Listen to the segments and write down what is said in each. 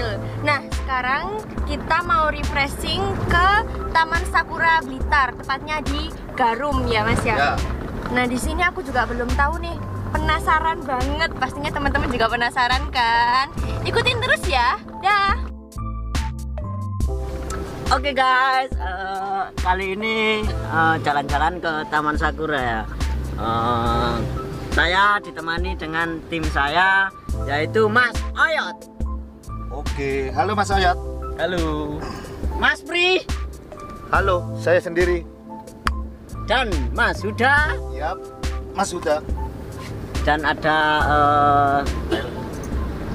kecil. Nah, sekarang kita mau refreshing ke Taman Sakura Blitar, tepatnya di Garum ya, Mas ya. ya. Nah, di sini aku juga belum tahu nih. Penasaran banget, pastinya teman-teman juga penasaran kan? Ikutin terus ya. Dah. Oke okay guys, uh, kali ini eh, jalan-jalan uh, ke Taman Sakura ya. Uh, saya ditemani dengan tim saya yaitu Mas Oyot. Oke, halo Mas Ayat. halo, Mas Pri Halo, saya sendiri. dan Mas Huda Yap. Mas Huda. dan ada eh,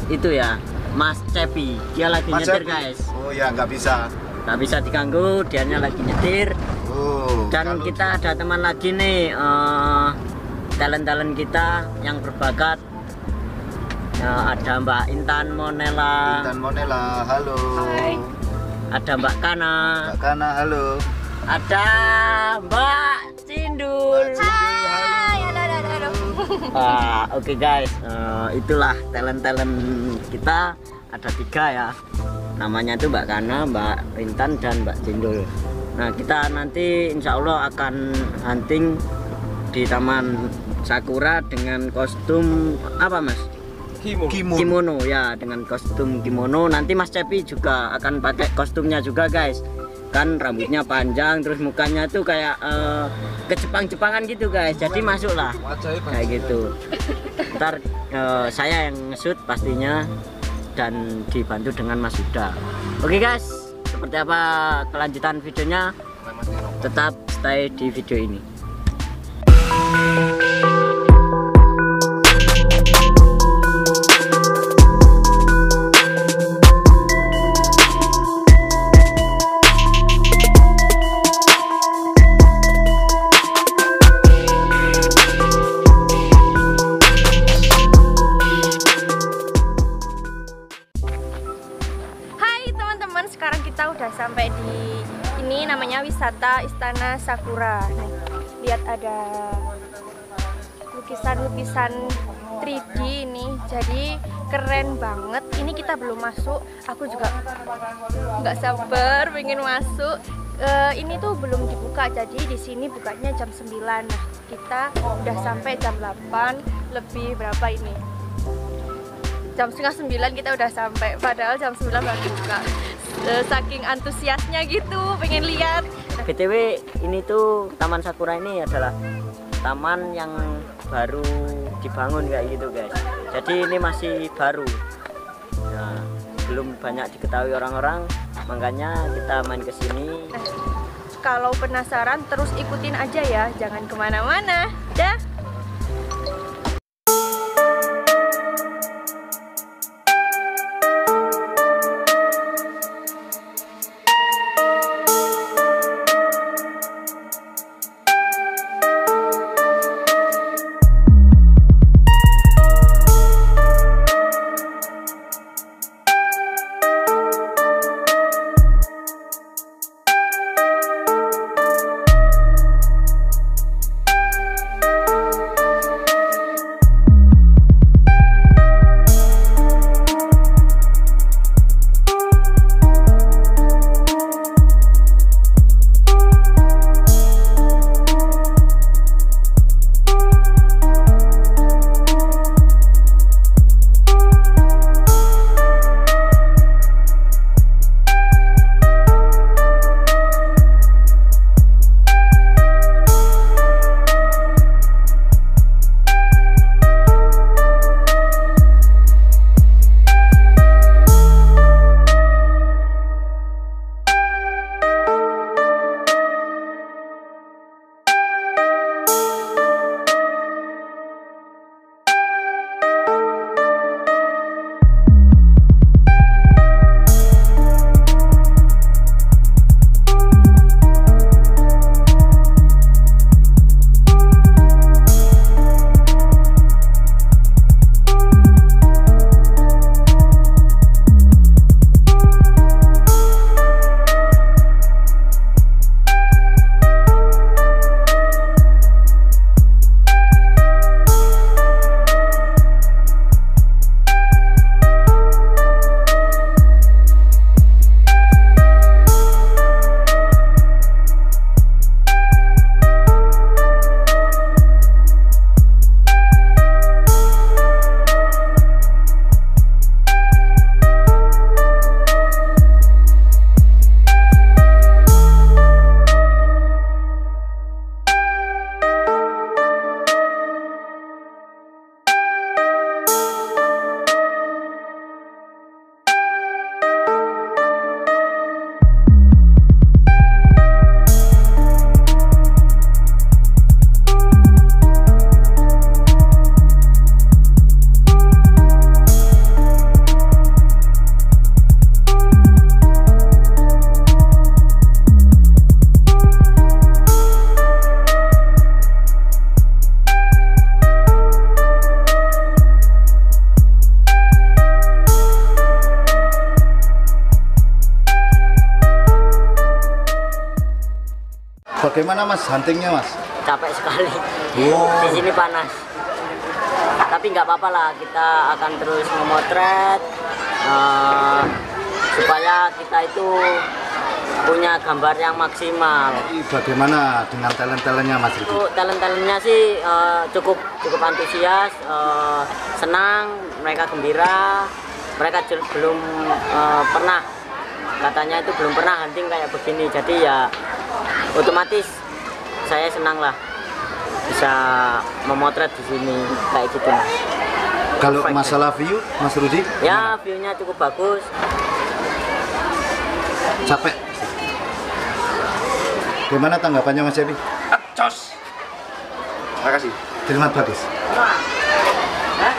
itu ya Mas Cepi. Dia lagi Mas nyetir Cepi. guys, Oh ya, nggak bisa. nggak bisa diganggu. Dianya lagi nyetir. Oh. Dan kita ada teman lagi nih, eh, talent-talent kita yang berbakat. Eh, ada Mbak Intan Monela, Intan Monela, halo. Hai. ada Mbak Kana, Mbak Kana, halo. ada Mbak Cindul. Hai, halo, halo, halo. Wah, oke guys, Eh, itulah talent-talent kita ada tiga ya. Namanya itu Mbak Kana, Mbak Rintan dan Mbak Cindul. Nah kita nanti insya Allah akan hunting di Taman Sakura dengan kostum apa mas? Kimono. Kimono. Ya dengan kostum kimono. Nanti Mas Cepi juga akan pakai kostumnya juga guys. Kan rambutnya panjang terus mukanya tuh kayak eh, ke Jepang-Jepangan gitu guys. Jadi masuklah. Kayak gitu. Ntar eh, saya yang ngesut pastinya dan dibantu dengan Mas Yuda. Oke guys. Seperti apa kelanjutan videonya? Tetap stay di video ini Sakura. Nih, lihat ada lukisan-lukisan 3D ini. Jadi keren banget. Ini kita belum masuk. Aku juga nggak sabar pengen masuk. Eh, ini tuh belum dibuka. Jadi di sini bukanya jam 9. Nah, kita udah sampai jam 8 lebih berapa ini? jam setengah sembilan kita udah sampai padahal jam sembilan baru buka Eh, saking antusiasnya gitu pengen lihat btw ini tuh Taman Sakura ini adalah taman yang baru dibangun kayak gitu guys. Jadi ini masih baru. Nah, belum banyak diketahui orang-orang. Makanya kita main ke sini. Kalau penasaran terus ikutin aja ya. Jangan ke mana-mana. Dah Bagaimana Mas huntingnya Mas? capek sekali. Wow. di sini panas. Tapi nggak apa-apa lah kita akan terus memotret eh, supaya kita itu punya gambar yang maksimal. Bagaimana dengan talent-talentnya Mas untuk talent-talentnya sih eh, cukup cukup antusias eh, senang mereka gembira mereka belum eh, pernah. Katanya itu belum pernah hunting kayak begini. Jadi ya otomatis saya senang lah bisa memotret di sini kayak gitu mas Kalau Perfect. masalah view Mas Rudi? ya viewnya cukup bagus Capek. Gimana tanggapannya Mas Cepi? Cos. Makasih. Terima bagus.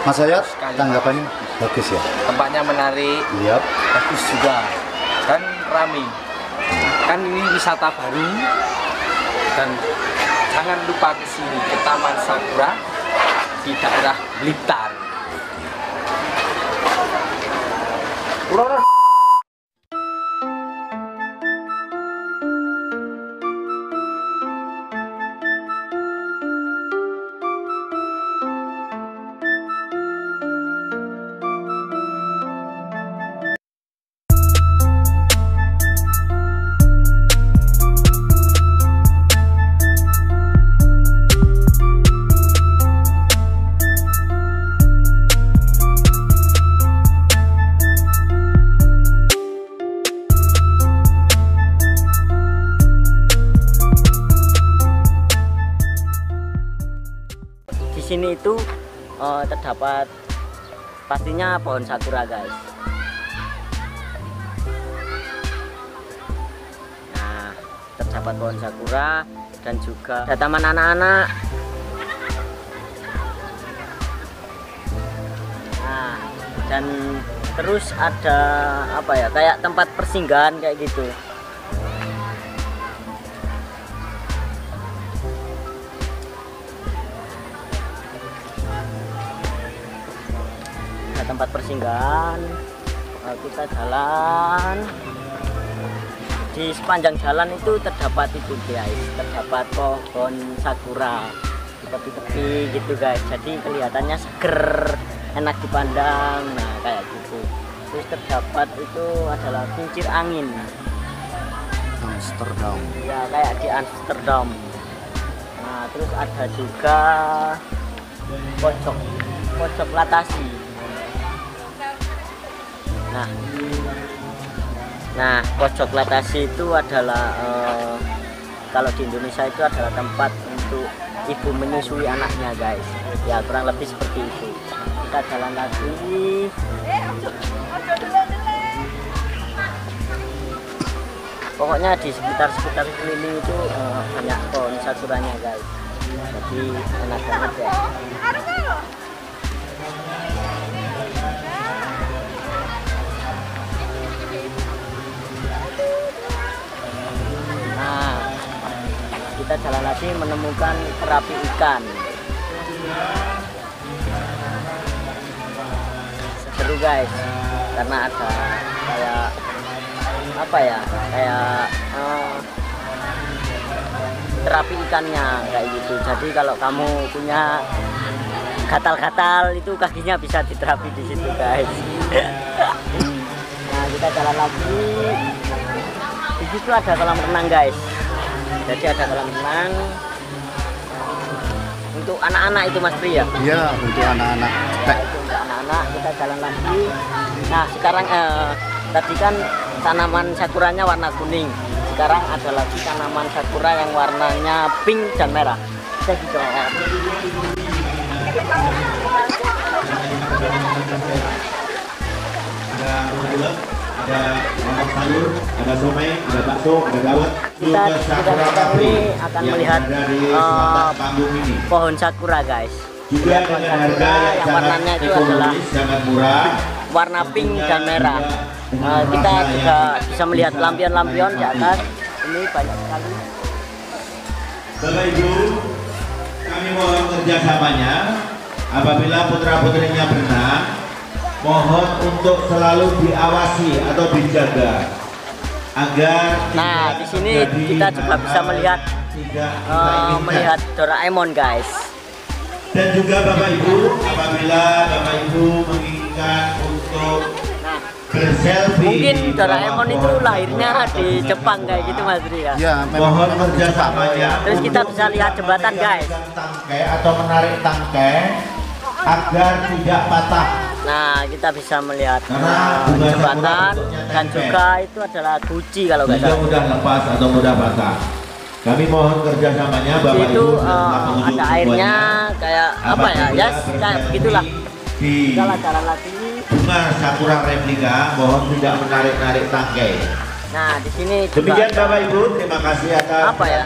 Mas Ayat, tanggapannya bagus ya? Tempatnya menarik, Lihat. bagus juga. Dan rame. Kan ini wisata baru. Dan jangan lupa ke sini ke Taman Sakura di daerah Blitar. di sini itu eh, terdapat pastinya pohon sakura guys. Nah terdapat pohon sakura dan juga ada taman anak-anak. Nah dan terus ada apa ya kayak tempat persinggahan kayak gitu persinggahan Eh, kita jalan di sepanjang jalan itu terdapat itu guys. Terdapat pohon sakura di tepi-tepi gitu guys. Jadi kelihatannya seger enak dipandang. Nah kayak gitu. Terus terdapat itu adalah kincir angin. Amsterdam. ya kayak di Amsterdam. Nah terus ada juga pojok pojok latasi nah. Nah pojok latasi itu adalah eh, kalau di Indonesia itu adalah tempat untuk ibu menyusui anaknya guys. Ya kurang lebih seperti itu. Kita jalan lagi. Pokoknya di sekitar sekitar keliling itu eh, banyak pohon sakuranya guys. Jadi enak banget ya jalan lagi menemukan terapi ikan. Seru guys. Karena ada kayak apa ya kayak eh, terapi ikannya kayak gitu. Jadi kalau kamu punya gatal-gatal itu kakinya bisa diterapi di situ guys. Nah kita jalan lagi. Di situ ada kolam renang guys jadi ada kolam renang. Untuk anak-anak itu mas Pri ya? Iya, untuk anak-anak. Ya, untuk anak-anak kita jalan lagi. Nah sekarang eh, tadi kan tanaman sakuranya warna kuning. Sekarang ada lagi tanaman sakura yang warnanya pink dan merah. Saya ada gulai, ada lontong sayur, ada somai, ada bakso, ada dawet. kita kafe ini akan melihat ini. pohon sakura guys. Juga pohon dengan sakura harga yang warnanya itu adalah sangat murah. warna pink dan merah. Eh, kita juga bisa melihat lampion-lampion di atas. Ini banyak sekali. Bapak Ibu, kami mohon kerjasamanya. Apabila putra putrinya berenang, mohon untuk selalu diawasi atau dijaga agar Nah, tidak di sini kita juga bisa melihat inginkan. melihat Doraemon guys. Dan juga Bapak Ibu, apabila Bapak Ibu menginginkan untuk berselfie Mungkin Doraemon itu lahirnya di Jepang kayak gitu Mas Ri ya. Ya, Mohon kerjasamanya. Terus kita bisa lihat jembatan, guys. Tangkai atau menarik tangkai agar tidak patah. Nah, kita bisa melihat sakura jembatan dan juga itu adalah Gucci kalau nggak salah. mudah lepas atau mudah patah. Kami mohon kerjasamanya Bapak Ibu telah pengunjung ada airnya semuanya. kayak apa ya? Ya kayak berselfie begitulah. Di Jalan jalan lagi. bunga sakura replika mohon tidak menarik-narik tangkai. Nah, di sini Demikian Bapak Ibu, terima kasih atas Apa ya?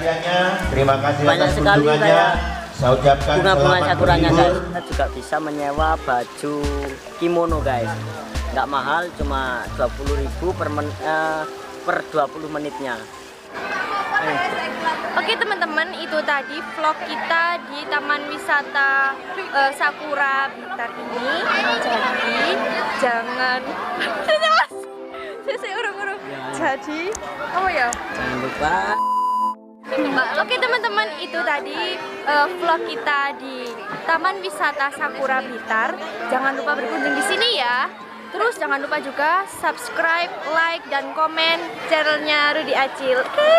Terima kasih Banyak atas sekali kunjungannya. Saya ucapkan bunga-bunga selamat sakuranya berlibur. guys. Kita juga bisa menyewa baju kimono guys. Nggak mahal, cuma 20.000 per men- eh, per 20 menitnya. Eh, Oke teman-teman, itu tadi vlog kita di Taman Wisata eh, Sakura Blitar ini. Jadi jangan saya urung-urung. Jadi apa ya? jangan lupa Oke teman-teman, itu tadi eh, vlog kita di Taman Wisata Sakura Blitar. Jangan lupa berkunjung di sini ya. Terus jangan lupa juga subscribe, like, dan komen channelnya Rudi Acil. Oke.